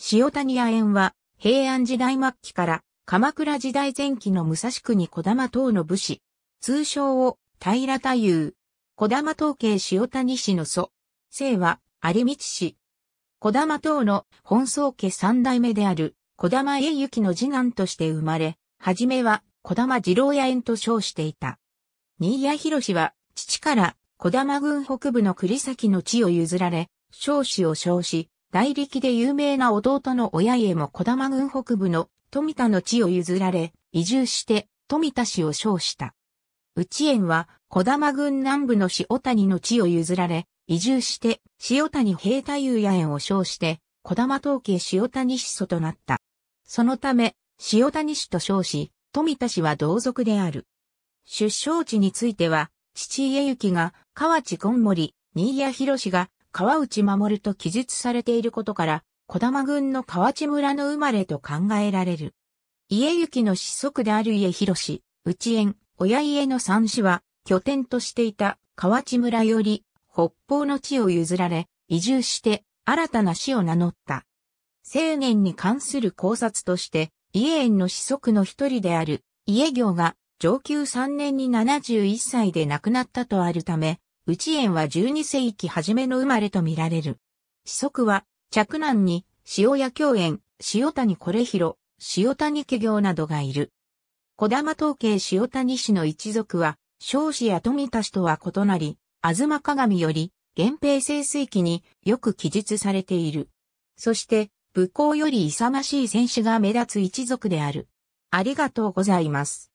塩谷屋園は平安時代末期から鎌倉時代前期の武蔵国小玉等の武士、通称を平太夫、小玉統計塩谷氏の祖、姓は有道氏。小玉等の本宗家三代目である小玉家行の次男として生まれ、はじめは小玉次郎屋園と称していた。新谷博は父から小玉郡北部の栗崎の地を譲られ、少子を称し、大力で有名な弟の親家も小玉郡北部の富田の地を譲られ、移住して富田氏を称した。内縁は小玉郡南部の塩谷の地を譲られ、移住して塩谷平太夫野園を称して、小玉統計塩谷氏祖となった。そのため、塩谷氏と称し、富田氏は同族である。出生地については、父家行が河内金森、新谷博士が川内守と記述されていることから、小玉郡の河内村の生まれと考えられる。家行の子息である家広し、内縁、親家の三子は、拠点としていた河内村より、北方の地を譲られ、移住して、新たな死を名乗った。青年に関する考察として、家縁の子息の一人である、家行が、上級3年に71歳で亡くなったとあるため、内縁は12世紀初めの生まれとみられる。子息は、着男に、塩谷京園、塩谷これ広、塩谷家業などがいる。小玉統計塩谷氏の一族は、少子や富田氏とは異なり、東鏡より、源平清水期によく記述されている。そして、武功より勇ましい戦士が目立つ一族である。ありがとうございます。